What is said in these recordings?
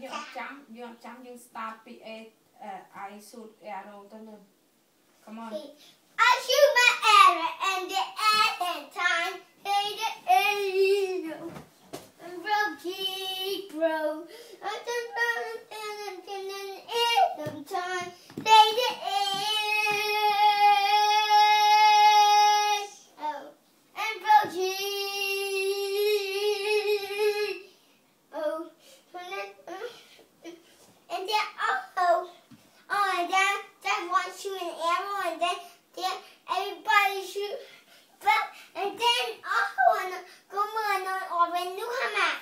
យើងអត់ចាំយើងអត់ចាំយើង start ពី A អឺ I shoot arrow ទៅលើ Come on Okay. I shoot my arrow, and the then then everybody shoot. But and then also on when you come out,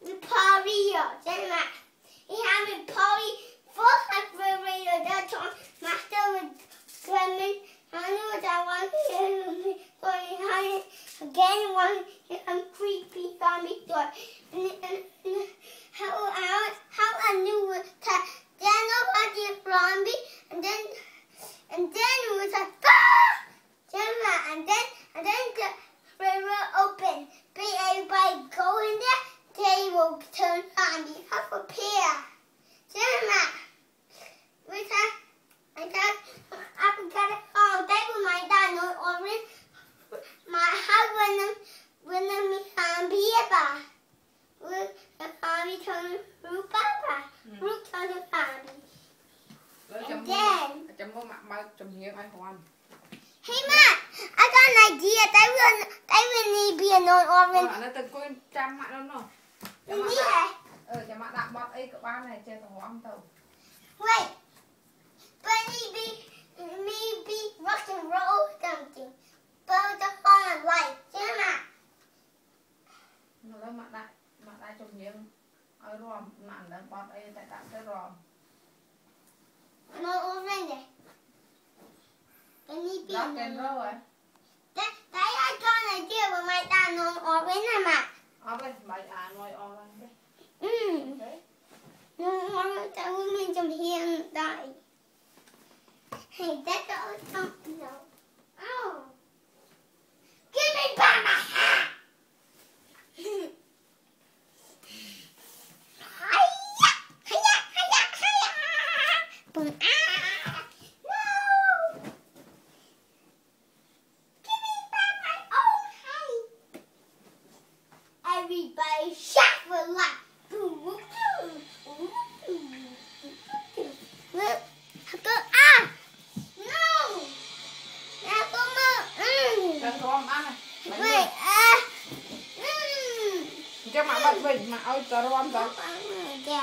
the party here, then that he have a party for radio that time. Master was coming. I know that one going high again. One I'm creepy zombie door. And, and, នេះទៅអង្គុយចាំម៉ាក់នោះនោះចាំម៉ាក់ Yeah. ដាក់អឺចាំម៉ាក់ដាក់បត់អីក៏បានដែរចេះទៅរំទៅ Wait. But maybe maybe rock and roll something. But the on light. Yeah, Matt. ឥឡូវម៉ាក់ដាក់ម៉ាក់ដាក់ចំហៀងឲ្យរំម៉ាក់មិនដឹងបត់អីតែដាក់ទៅរំ No orange. But maybe a Rock and non- roll ហ៎ That that I got an idea with my dad bên nào mà. À bên bài à nói on bên ừ. Nó tao mình trong hiện tại hay đã tao trong rồi ពេកមកឲ្យតរំតចា